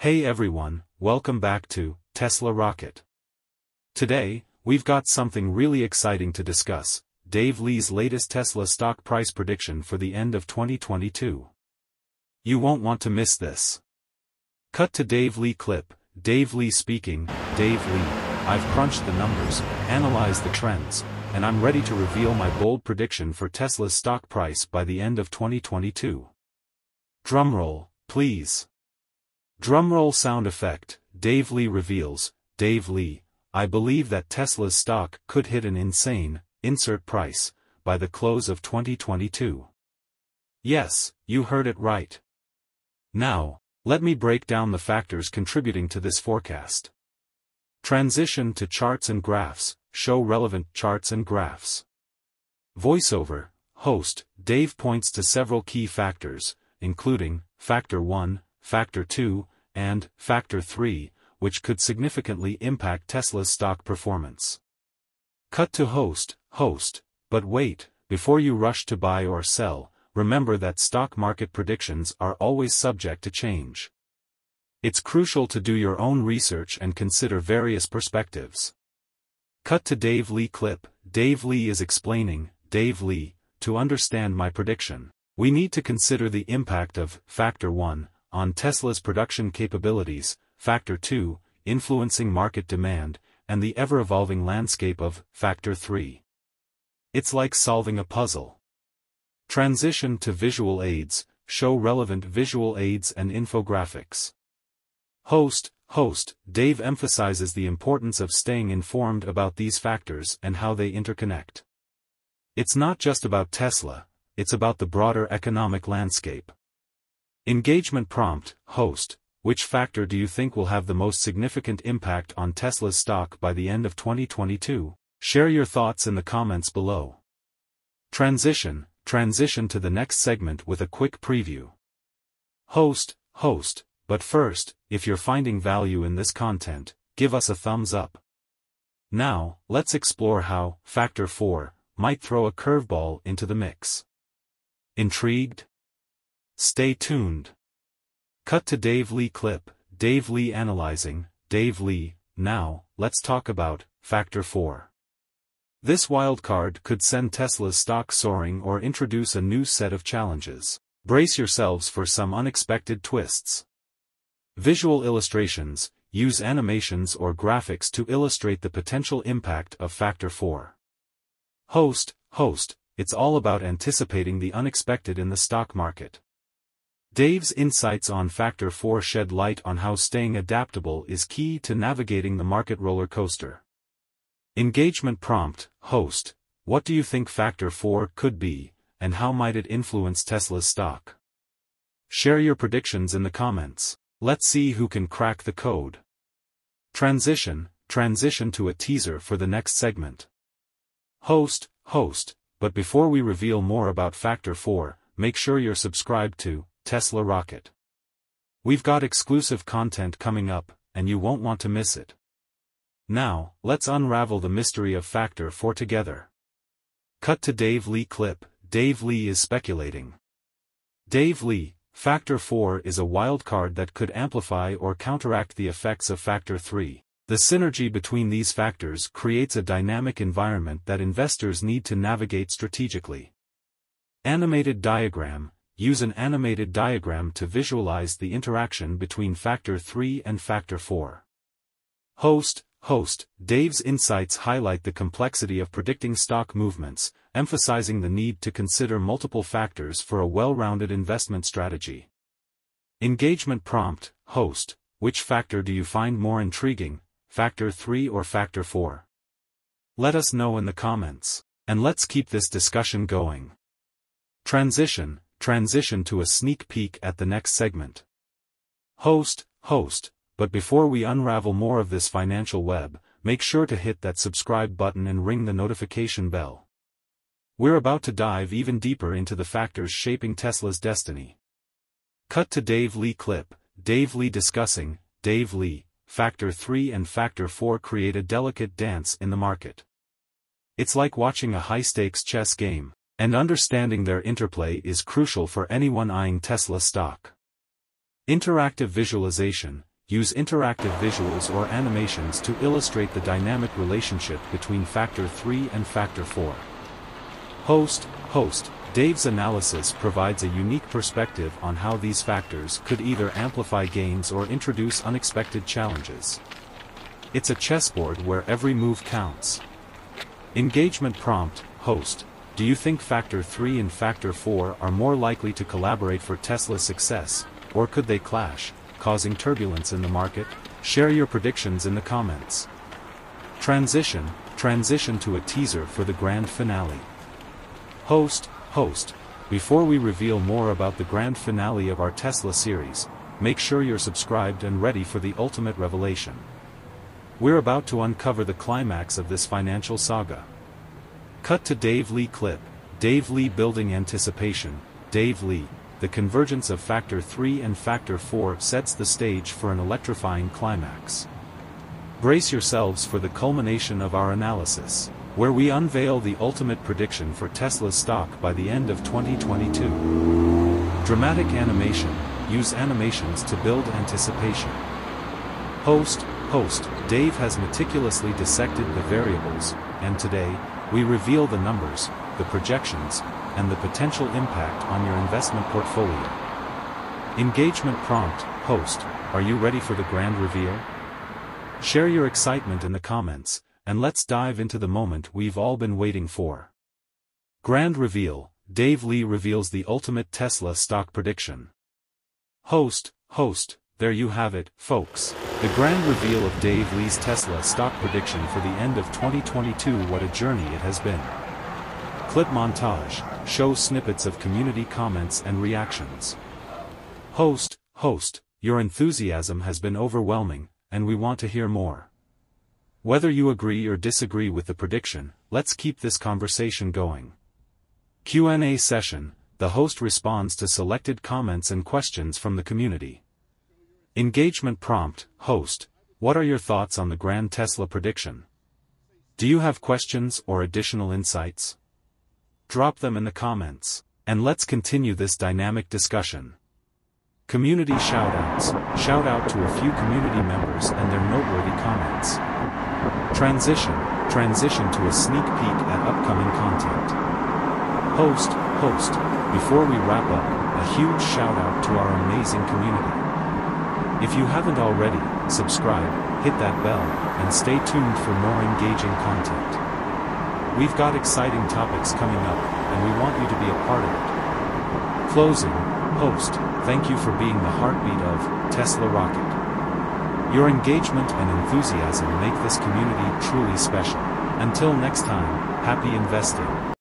Hey everyone, welcome back to Tesla Rocket. Today, we've got something really exciting to discuss, Dave Lee's latest Tesla stock price prediction for the end of 2022. You won't want to miss this. Cut to Dave Lee clip, Dave Lee speaking, Dave Lee, I've crunched the numbers, analyzed the trends, and I'm ready to reveal my bold prediction for Tesla's stock price by the end of 2022. Drumroll, please. Drumroll sound effect, Dave Lee reveals, Dave Lee, I believe that Tesla's stock could hit an insane, insert price, by the close of 2022. Yes, you heard it right. Now, let me break down the factors contributing to this forecast. Transition to charts and graphs, show relevant charts and graphs. Voiceover, host, Dave points to several key factors, including, Factor 1, Factor 2, and Factor 3, which could significantly impact Tesla's stock performance. Cut to host, host, but wait, before you rush to buy or sell, remember that stock market predictions are always subject to change. It's crucial to do your own research and consider various perspectives. Cut to Dave Lee clip, Dave Lee is explaining, Dave Lee, to understand my prediction. We need to consider the impact of Factor 1 on Tesla's production capabilities, Factor 2, influencing market demand, and the ever-evolving landscape of Factor 3. It's like solving a puzzle. Transition to visual aids, show relevant visual aids and infographics. Host, host, Dave emphasizes the importance of staying informed about these factors and how they interconnect. It's not just about Tesla, it's about the broader economic landscape. Engagement prompt, host, which factor do you think will have the most significant impact on Tesla's stock by the end of 2022? Share your thoughts in the comments below. Transition, transition to the next segment with a quick preview. Host, host, but first, if you're finding value in this content, give us a thumbs up. Now, let's explore how Factor 4 might throw a curveball into the mix. Intrigued? Stay tuned. Cut to Dave Lee clip, Dave Lee analyzing, Dave Lee, now, let's talk about Factor 4. This wildcard could send Tesla's stock soaring or introduce a new set of challenges. Brace yourselves for some unexpected twists. Visual illustrations, use animations or graphics to illustrate the potential impact of Factor 4. Host, host, it's all about anticipating the unexpected in the stock market. Dave's insights on Factor 4 shed light on how staying adaptable is key to navigating the market roller coaster. Engagement prompt, host, what do you think Factor 4 could be, and how might it influence Tesla's stock? Share your predictions in the comments. Let's see who can crack the code. Transition, transition to a teaser for the next segment. Host, host, but before we reveal more about Factor 4, make sure you're subscribed to Tesla Rocket. We've got exclusive content coming up, and you won't want to miss it. Now, let's unravel the mystery of Factor 4 together. Cut to Dave Lee clip, Dave Lee is speculating. Dave Lee, Factor 4 is a wildcard that could amplify or counteract the effects of Factor 3. The synergy between these factors creates a dynamic environment that investors need to navigate strategically. Animated diagram, use an animated diagram to visualize the interaction between Factor 3 and Factor 4. Host, Host, Dave's insights highlight the complexity of predicting stock movements, emphasizing the need to consider multiple factors for a well-rounded investment strategy. Engagement prompt, host, which factor do you find more intriguing, factor 3 or factor 4? Let us know in the comments, and let's keep this discussion going. Transition, transition to a sneak peek at the next segment. Host, host, but before we unravel more of this financial web, make sure to hit that subscribe button and ring the notification bell. We're about to dive even deeper into the factors shaping Tesla's destiny. Cut to Dave Lee clip, Dave Lee discussing, Dave Lee, Factor 3 and Factor 4 create a delicate dance in the market. It's like watching a high-stakes chess game, and understanding their interplay is crucial for anyone eyeing Tesla stock. Interactive visualization, use interactive visuals or animations to illustrate the dynamic relationship between factor 3 and factor 4. Host, host, Dave's analysis provides a unique perspective on how these factors could either amplify gains or introduce unexpected challenges. It's a chessboard where every move counts. Engagement prompt, host, do you think Factor 3 and Factor 4 are more likely to collaborate for Tesla's success, or could they clash, causing turbulence in the market? Share your predictions in the comments. Transition, transition to a teaser for the grand finale. Host, host, before we reveal more about the grand finale of our Tesla series, make sure you're subscribed and ready for the ultimate revelation. We're about to uncover the climax of this financial saga. Cut to Dave Lee clip, Dave Lee building anticipation, Dave Lee, the convergence of Factor 3 and Factor 4 sets the stage for an electrifying climax. Brace yourselves for the culmination of our analysis where we unveil the ultimate prediction for Tesla's stock by the end of 2022. Dramatic animation, use animations to build anticipation. Host, host, Dave has meticulously dissected the variables, and today, we reveal the numbers, the projections, and the potential impact on your investment portfolio. Engagement prompt, host, are you ready for the grand reveal? Share your excitement in the comments, and let's dive into the moment we've all been waiting for. Grand Reveal, Dave Lee reveals the ultimate Tesla stock prediction. Host, host, there you have it, folks. The grand reveal of Dave Lee's Tesla stock prediction for the end of 2022 what a journey it has been. Clip montage, show snippets of community comments and reactions. Host, host, your enthusiasm has been overwhelming, and we want to hear more. Whether you agree or disagree with the prediction, let's keep this conversation going. Q&A session, the host responds to selected comments and questions from the community. Engagement prompt, host, what are your thoughts on the grand Tesla prediction? Do you have questions or additional insights? Drop them in the comments, and let's continue this dynamic discussion. Community shoutouts, shout out to a few community members and their noteworthy comments. Transition, transition to a sneak peek at upcoming content. Host, host, before we wrap up, a huge shout out to our amazing community. If you haven't already, subscribe, hit that bell, and stay tuned for more engaging content. We've got exciting topics coming up, and we want you to be a part of it. Closing, host, thank you for being the heartbeat of Tesla Rocket. Your engagement and enthusiasm make this community truly special. Until next time, happy investing.